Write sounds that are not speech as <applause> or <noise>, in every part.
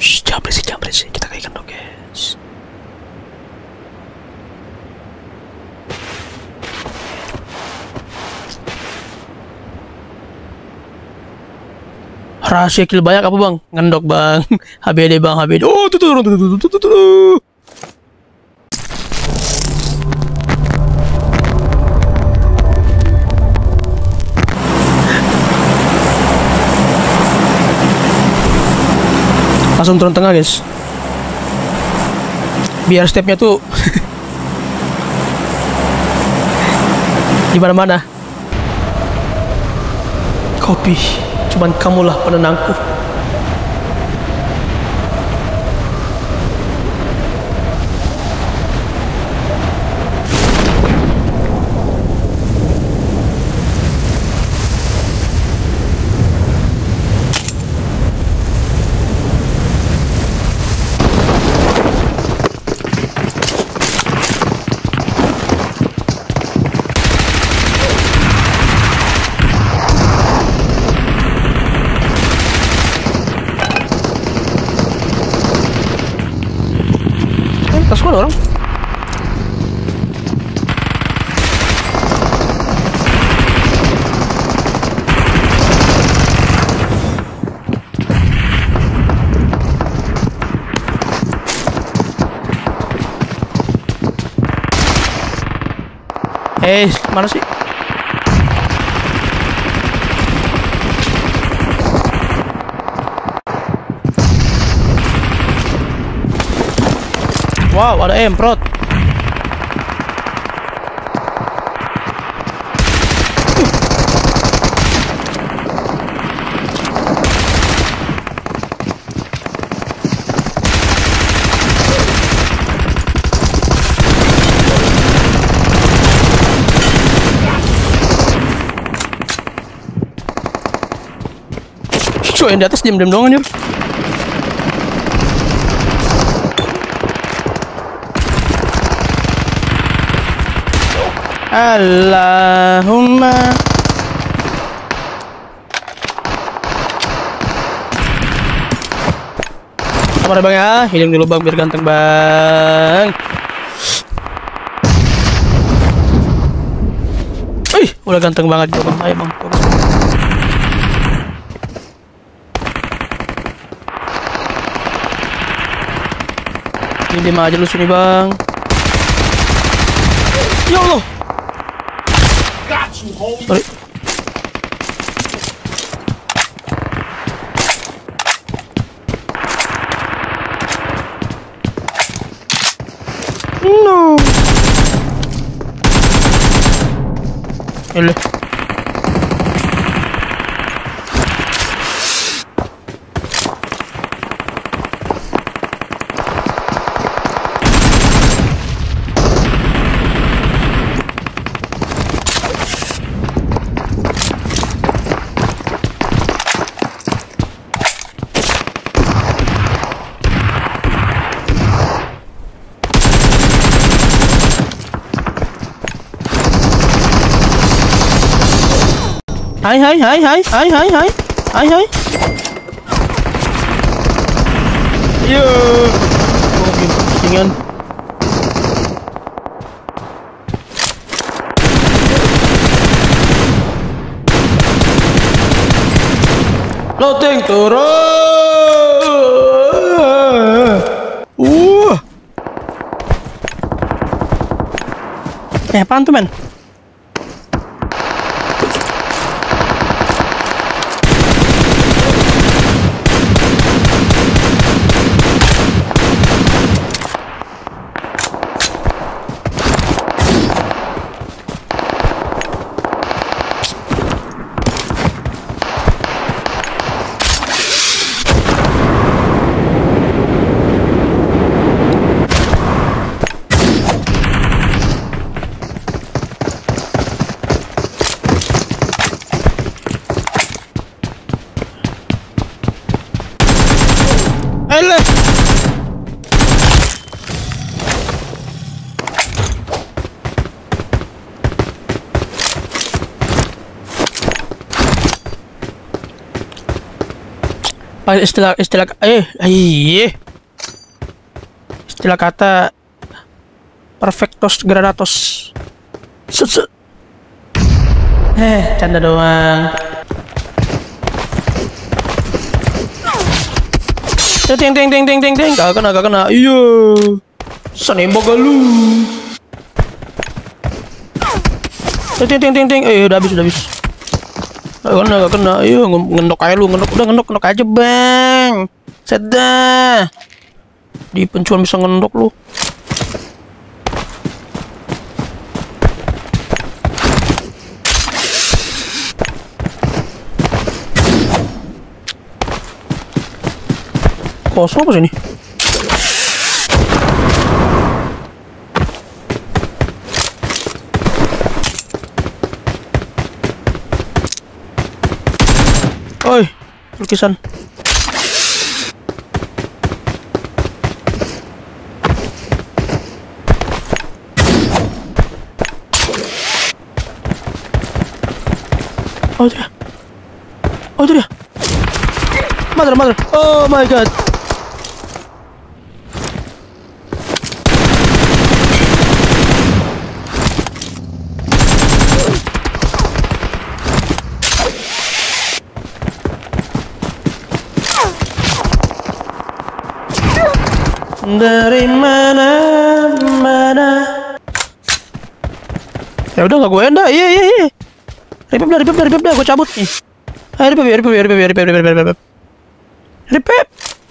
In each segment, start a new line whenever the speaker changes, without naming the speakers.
Shh, jangan berisik, jangan berisik. Kita kaikan dong, guys. Rahasia kill banyak apa bang? Ngendok bang. <laughs> HBD bang, HBD. Oh, tuh tuh tuh tuh tuh tuh tuh. Langsung turun tengah guys. Biar stepnya tuh <laughs> di mana-mana. Kopi, cuman kamulah penenangku. Eh, tas gua ada orang. Eh, mana sih? Wow, ada emprot. Cuy, yang di atas diam-diam doang anjir. Allahumma. Sabar bang ya, healing dulu bang biar ganteng bang. Wih, udah ganteng banget juga bang, ayo bang Ini dia aja lu sini bang Ya Allah Sorry. No. Ele. Hỡi hỡi hỡi hỡi hỡi hỡi hỡi. Hỡi hỡi. Yeah. Fucking singing Loading turun Uh Depan tuh men istilah istilah eh iya. Istilah kata perfectos gradatos. Set, set. Eh, canda doang. Ting ting ting ting ting ting Gak kena gak kena Iya Senembak gak lu Ting ting ting ting Eh udah habis udah habis kena gak kena. Iya ngendok aja lu ngendok. Udah ngendok ngendok aja bang. Sedah Di pencuan bisa ngendok lu. Kosong apa sini? Oi, lukisan. Oh, itu dia. Oh, itu dia. Mother, mother. Oh my god. Dari mana mana? Ya udah nggak gue enda Iya iya iya. Ripep dah ripep dah ripep dah. Gue cabut. Nih Ayo ripep ya ripep ya ripep ripep ripep ripep Ripep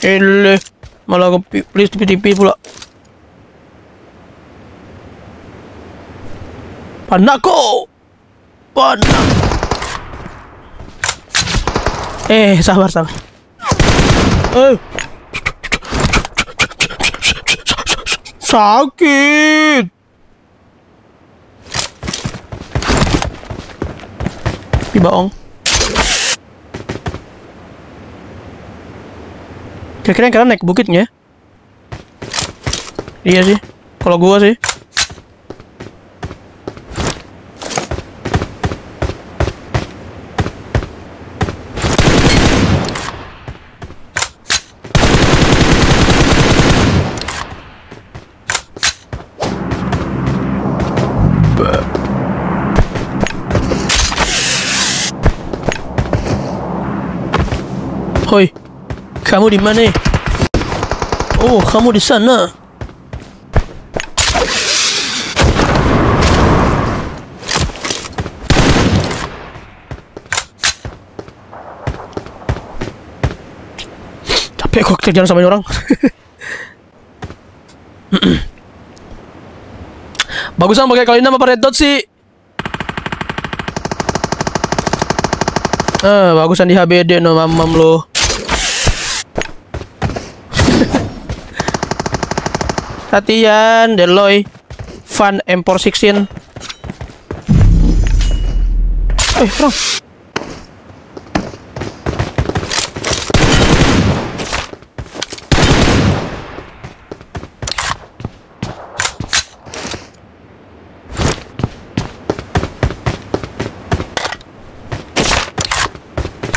Ele Malah gue please tipi-tipi pula. Panako Panak Eh sabar sabar. Eh sakit. Di baong. Kira-kira yang kalian naik bukitnya? Iya sih. Kalau gua sih. Kamu di mana? Oh, kamu di sana. Capek kok kerjaan sama orang. <clears throat> Bagusan pakai kali nama red dot sih. Ah, bagusan di HBD no mamam lo. Latihan Deloy Fun M416 Eh, orang.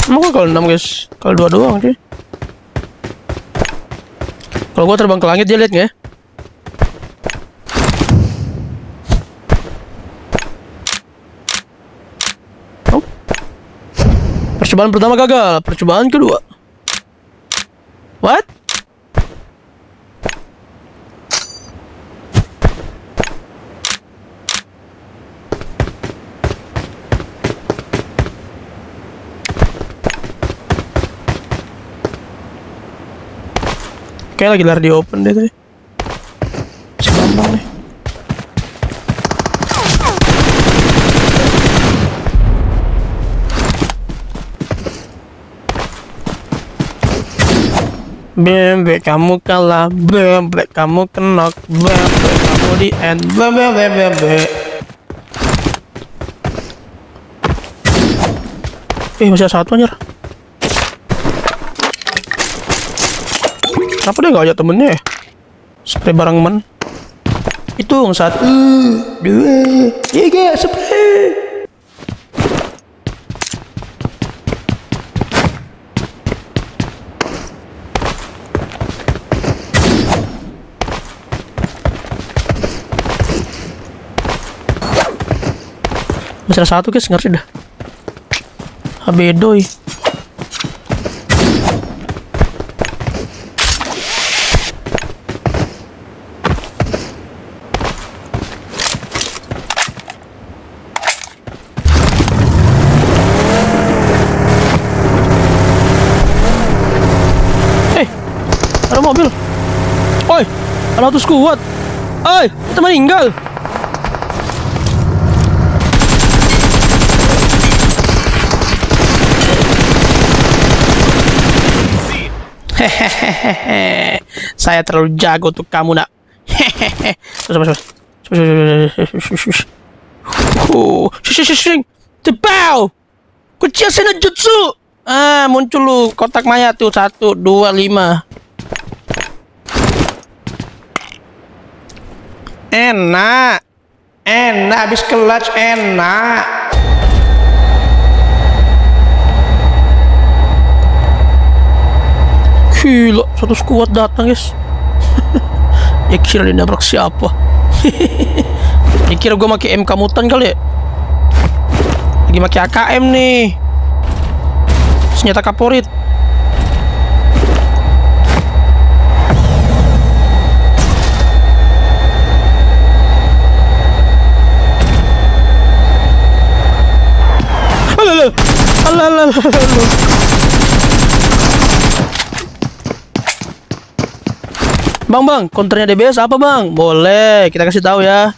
Emang kalau 6 guys. Kalau 2 doang cuy. Kalau gua terbang ke langit dia lihat nggak ya? Percobaan pertama gagal, percobaan kedua. What? Kayak lagi lari di open deh tadi. Si Bambang nih. Bebek kamu kalah, bebek kamu kenok, bebek kamu di end, bebek bebek bebek. Eh masih satu anjir. Kenapa dia nggak ajak temennya ya? Spray bareng men. Itu yang satu, dua, tiga, spray. Ada satu guys, ngerti dah. Habedoy. Eh, ada mobil. Oi, ada kuat. Oi, kita meninggal. Hehehe, saya terlalu jago untuk kamu nak. Hehehe, tebau. Kucing sana jutsu. Ah, muncul lu kotak mayat tuh satu dua lima. Enak, enak habis clutch enak. Gila, satu skuad datang guys. <laughs> ya kira dia nabrak siapa? <laughs> ya kira gue pakai MK mutan kali ya? Lagi pakai AKM nih. Senjata kaporit. Alah, Bang, bang, konternya DBS apa bang? Boleh, kita kasih tahu ya.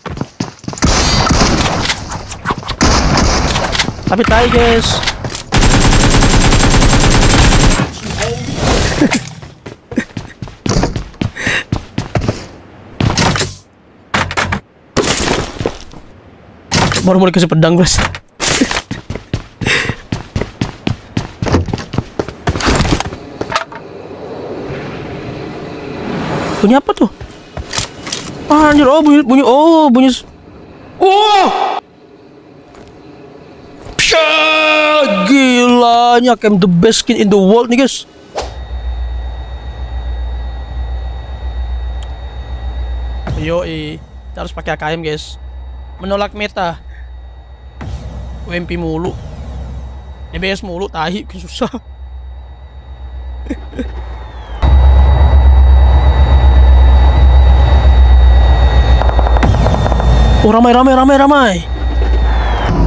Tapi tai guys. <laughs> Baru mau dikasih pedang guys. Bunyi apa tuh? Anjir, oh bunyi, bunyi, oh bunyi. Oh! Psha, gilanya kem the best skin in the world nih guys. Yo, kita harus pakai AKM guys. Menolak meta. UMP mulu. DBS mulu, tahi, <laughs> susah. Oh ramai ramai ramai ramai.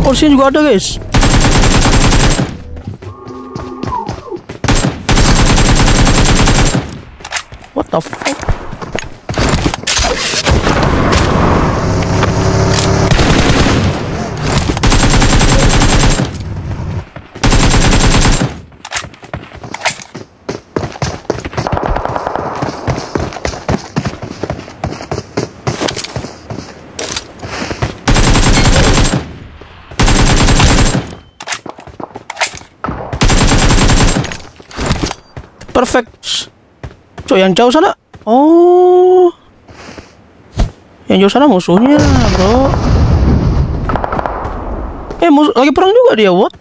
Oh sini juga ada guys. What the fuck? Perfect. Cok yang jauh sana. Oh. Yang jauh sana musuhnya, Bro. Eh, musuh lagi perang juga dia, what?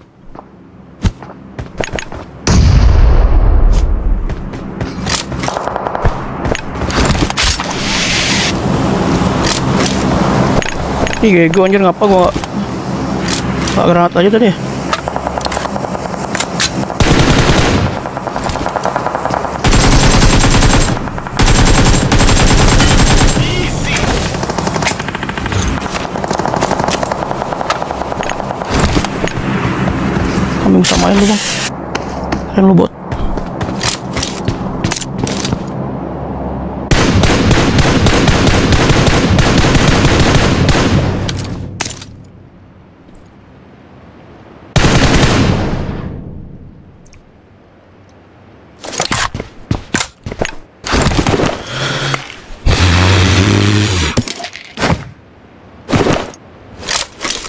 Ih, gue anjir ngapa gua Gak granat aja tadi samain lu bang. Keren lu bot.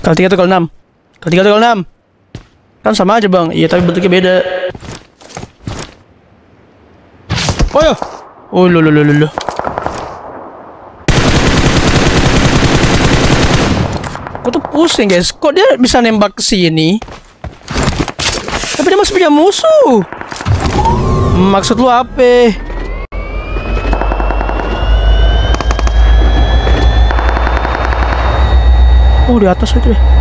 Kali tiga tuh kali enam. Kali tiga tuh kali enam Kan sama aja bang. Iya tapi bentuknya beda. Oh ya Oh lo lo lo lo Gue tuh pusing guys. Kok dia bisa nembak ke sini? Tapi dia masih punya musuh. Maksud lu apa? Oh di atas aja deh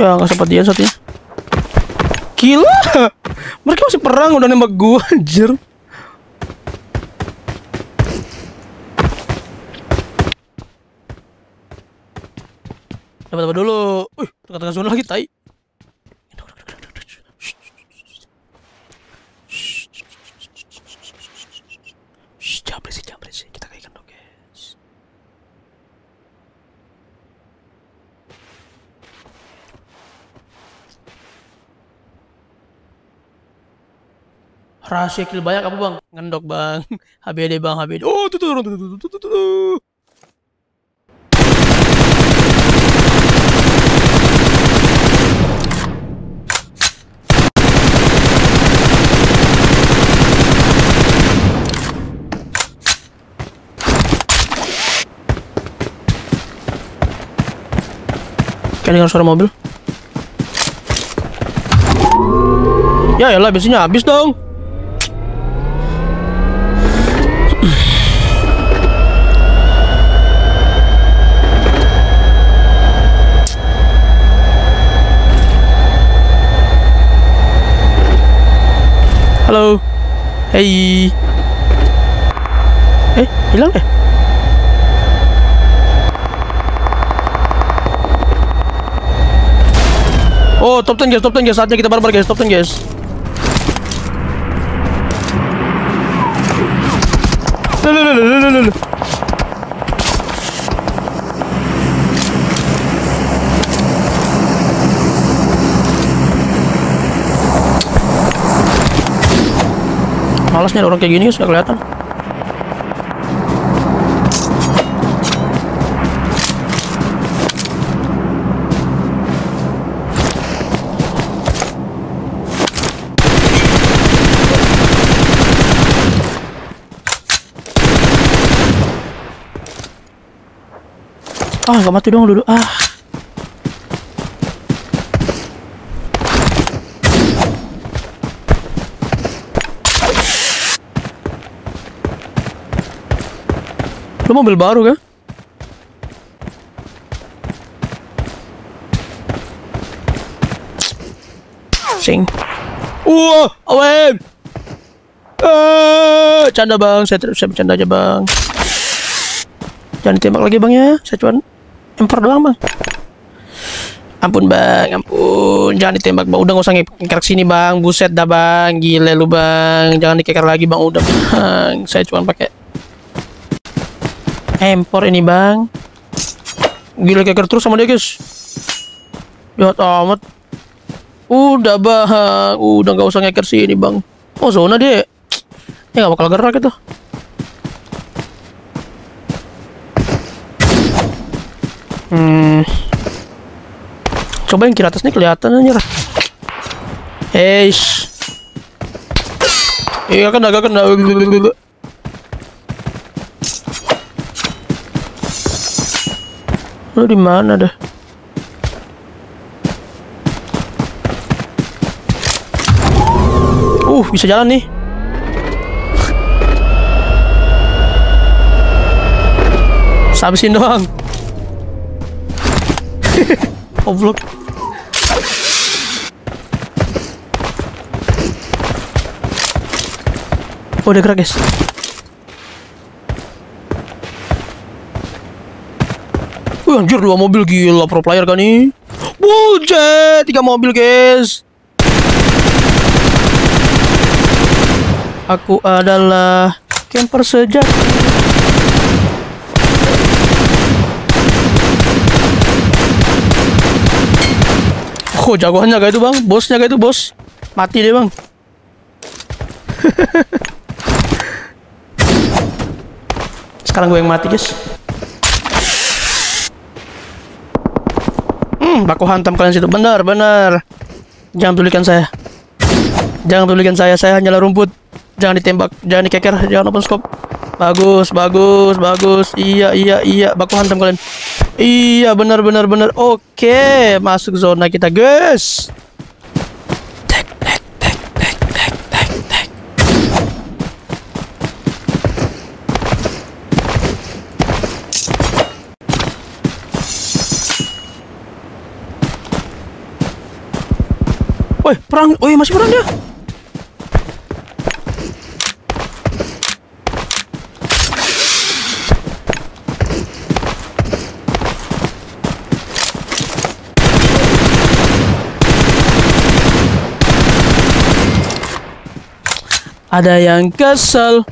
Ya nggak sempat dia satunya. Gila. Mereka masih perang udah nembak gua anjir. Dapat apa dulu? Wih, tengah-tengah zona lagi tai. Shh, jangan berisik. Kita kayak dong, guys. Rahasia kill banyak apa bang? Ngendok bang. <laughs> HBD bang, HBD. Oh, tuh tuh tuh tuh tuh tuh tuh. tuh. Kayak dengar suara mobil. Ya elah bensinnya habis dong. Hey. Eh, hilang eh? Oh, top 10 guys, top 10 guys. Saatnya kita barbar guys, top 10 guys. Malas nih orang kayak gini gak kelihatan. Ah, gak mati dong dulu. Ah. Lu mobil baru kan? Sing. Wah, awem. Eh, canda bang, saya, saya bercanda aja bang. Jangan ditembak lagi bang ya, saya cuma emper doang bang. Ampun bang, ampun, jangan ditembak bang. Udah gak usah ngekar sini bang, buset dah bang, gile lu bang. Jangan dikeker lagi bang, udah bang. Saya cuma pakai empor ini bang. Gila keker terus sama dia guys. Jahat amat. Udah bang, udah gak usah ngeker sini bang. Oh zona dia. Ya gak bakal gerak itu. Hmm. Coba yang kiri atas nih kelihatan aja lah. Iya kan agak kena. Lu di mana dah? Uh, bisa jalan nih. Sabisin doang. <laughs> Goblok. Oh, udah gerak, guys. Wih, anjir dua mobil gila pro player kan nih. Bujet, tiga mobil, guys. Aku adalah camper sejati. Oh, jagoannya gak itu bang, bosnya gak itu bos, mati deh bang. <laughs> Sekarang gue yang mati guys. Baku hantam kalian situ. Benar, benar. Jangan tulikan saya. Jangan tulikan saya, saya hanyalah rumput. Jangan ditembak, jangan dikeker, jangan open scope. Bagus, bagus, bagus. Iya, iya, iya. Baku hantam kalian. Iya, benar, benar, benar. Oke, masuk zona kita, guys. Perang. Woi, masih perang dia. Ada yang kesel.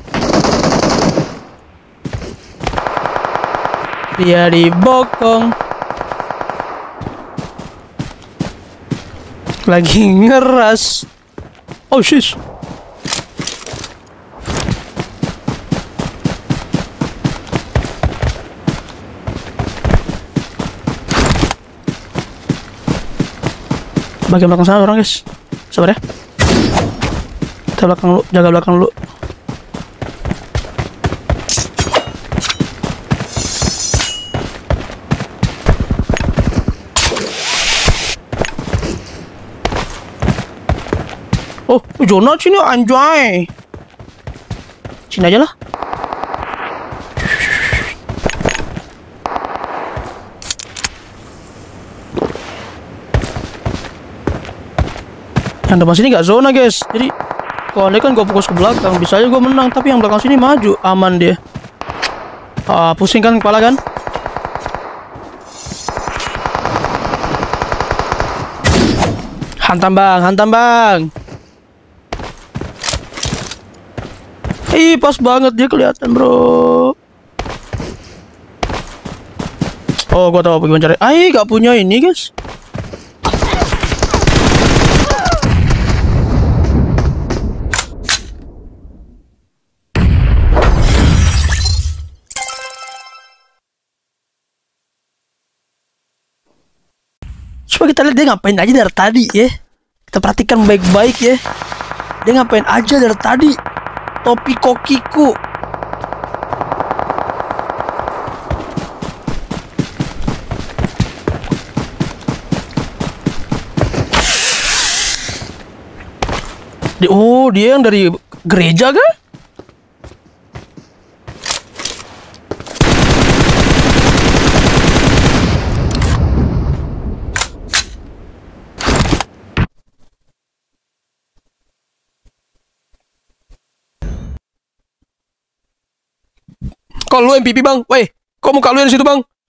Dia dibokong. Lagi ngeras. Oh shit. Bagian belakang sana orang guys. Sabar ya. Kita belakang lu, jaga belakang lu. Zona sini anjay. Sini aja lah. Yang depan sini gak zona guys. Jadi kalau anda kan gue fokus ke belakang, bisa aja gue menang. Tapi yang belakang sini maju, aman dia. Ah, pusing kan kepala kan? Hantam bang, hantam bang. Ih, pas banget dia kelihatan, bro. Oh, gua tahu bagaimana cari. Ai, gak punya ini, guys. Coba kita lihat dia ngapain aja dari tadi ya. Kita perhatikan baik-baik ya. Dia ngapain aja dari tadi. Topi kokiku. Oh, dia yang dari gereja kan? Kalau lu MPP bang, weh, kok muka lu yang situ bang?